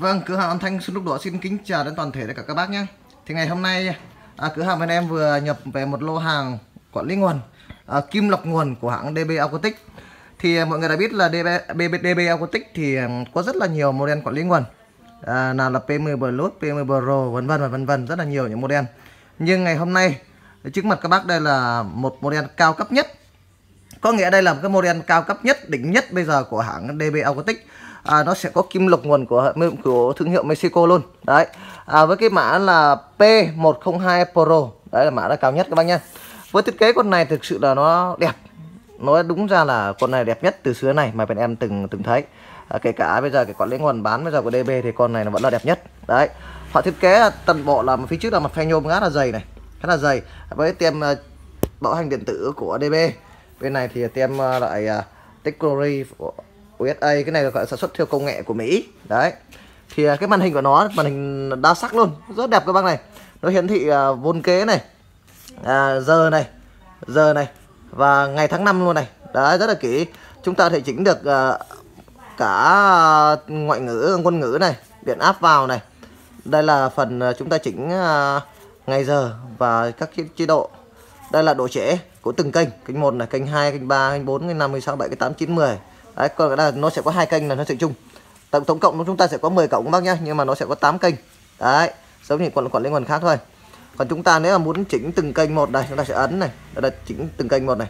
Vâng, cửa hàng âm thanh Xuân Lúc Đỏ xin kính chào đến toàn thể tất cả các bác nhé. Thì ngày hôm nay à, cửa hàng bên em vừa nhập về một lô hàng quản lý nguồn à, kim lọc nguồn của hãng DB Acoustic. Thì à, mọi người đã biết là DB, DB, DB Acoustic thì à, có rất là nhiều model quản lý nguồn. À, nào là P10 Plus, P10 Pro vân vân và vân vân rất là nhiều những model. Nhưng ngày hôm nay trước mặt các bác đây là một model cao cấp nhất. Có nghĩa đây là một cái model cao cấp nhất, đỉnh nhất bây giờ của hãng DB Acoustic à, nó sẽ có kim lục nguồn của của thương hiệu Mexico luôn. Đấy. À, với cái mã là P102 Pro. Đấy là mã đã cao nhất các bác nhé với thiết kế con này thực sự là nó đẹp. Nói đúng ra là con này đẹp nhất từ xưa này mà bên em từng từng thấy. À, kể cả bây giờ cái quản lý nguồn bán bây giờ của DB thì con này nó vẫn là đẹp nhất. Đấy. Họ thiết kế toàn bộ là phía trước là mặt phay nhôm khá là dày này khá là dày. Với tem à, bảo hành điện tử của DB bên này thì tem à, lại à, uh, Technology USA cái này là gọi sản xuất theo công nghệ của Mỹ. Đấy. Thì à, cái màn hình của nó màn hình đa sắc luôn. Rất đẹp các bác này. Nó hiển thị à, uh, vôn kế này à, giờ này giờ này và ngày tháng năm luôn này. Đấy rất là kỹ. Chúng ta thể chỉnh được uh, cả ngoại ngữ ngôn ngữ này điện áp vào này. Đây là phần chúng ta chỉnh uh, ngày giờ và các chế độ. Đây là độ trễ của từng kênh kênh 1 này kênh 2 kênh 3 kênh 4 kênh 5 kênh 6 7 kênh 8 9 10 đấy còn là nó sẽ có hai kênh là nó sẽ chung. Tổng tổng cộng chúng ta sẽ có 10 cộng các bác nhá, nhưng mà nó sẽ có 8 kênh. Đấy, giống như quản quản lý nguồn khác thôi. Còn chúng ta nếu mà muốn chỉnh từng kênh một đây chúng ta sẽ ấn này, đây là chỉnh từng kênh một này.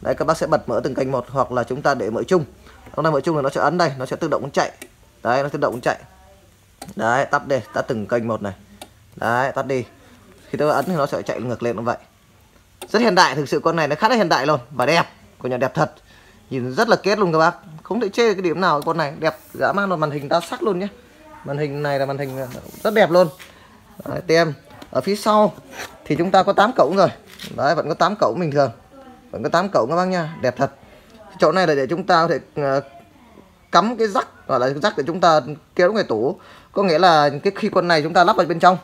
Đấy, các bác sẽ bật mở từng kênh một, hoặc là chúng ta để mở chung. Chúng ta mở chung là nó sẽ ấn đây, nó sẽ tự động chạy. Đấy, nó tự động chạy. Đấy, tắt đi, tắt từng kênh một này. Đấy, tắt đi. Khi tôi ấn thì nó sẽ chạy ngược lên như vậy. Rất hiện đại, thực sự con này nó khá là hiện đại luôn, và đẹp. Của nhà đẹp thật nhìn rất là kết luôn các bác. Không thể chê cái điểm nào con này. Đẹp dã man một màn hình đa sắc luôn nhé. Màn hình này là màn hình à, rất đẹp luôn. Đấy, tem. Ở phía sau thì chúng ta có 8 cổng rồi. Đấy vẫn có 8 cổng bình thường. Vẫn có 8 cổng các bác nha. Đẹp thật. Chỗ này là để chúng ta có thể uh, cắm cái rắc gọi là rắc để chúng ta kéo ngoài tủ. Có nghĩa là cái khi con này chúng ta lắp vào bên trong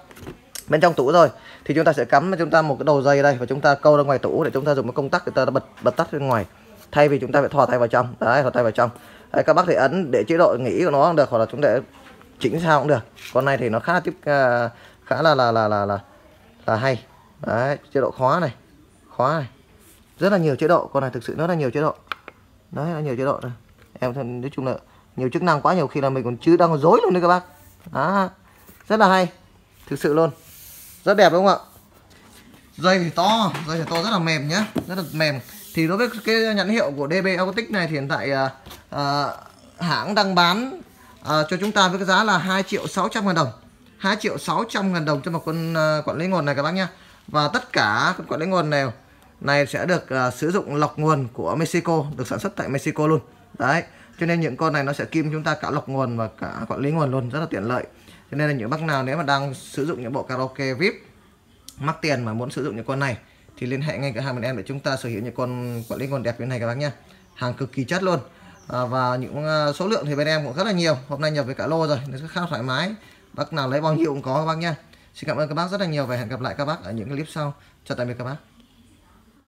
bên trong tủ rồi thì chúng ta sẽ cắm chúng ta một cái đầu dây đây và chúng ta câu ra ngoài tủ để chúng ta dùng cái công tắc để ta bật bật tắt bên ngoài thay vì chúng ta phải thò tay vào trong. Đấy thò tay vào trong. Đấy, các bác thể ấn để chế độ nghỉ của nó cũng được hoặc là chúng ta chỉnh sao cũng được. Con này thì nó khá tiếp uh, khá là là là là là là hay. Đấy chế độ khóa này. Khóa này. Rất là nhiều chế độ. Con này thực sự rất là nhiều chế độ. Đấy là nhiều chế độ này. Em nói chung là nhiều chức năng quá nhiều khi là mình còn chứ đang còn dối luôn đấy các bác. Đó. Rất là hay. Thực sự luôn. Rất đẹp đúng không ạ? Dây thì to. Dây thì to rất là mềm nhá. Rất là mềm thì đối với cái nhãn hiệu của DB Acoustic này thì hiện tại uh, uh, hãng đang bán uh, cho chúng ta với cái giá là 2 triệu 600 ngàn đồng. 2 triệu 600 ngàn đồng cho một con uh, quản lý nguồn này các bác nhá. Và tất cả con quản lý nguồn này này sẽ được uh, sử dụng lọc nguồn của Mexico được sản xuất tại Mexico luôn. Đấy cho nên những con này nó sẽ kim chúng ta cả lọc nguồn và cả quản lý nguồn luôn rất là tiện lợi. Cho nên là những bác nào nếu mà đang sử dụng những bộ karaoke vip mắc tiền mà muốn sử dụng những con này thì liên hệ ngay cửa hàng bên em để chúng ta sở hữu những con quản lý con đẹp như này các bác nhé. Hàng cực kỳ chất luôn. À, và những à, số lượng thì bên em cũng rất là nhiều. Hôm nay nhập với cả lô rồi nên khá thoải mái. Bác nào lấy bao nhiêu cũng có các bác nhé. Xin cảm ơn các bác rất là nhiều và hẹn gặp lại các bác ở những clip sau. Chào tạm biệt các bác.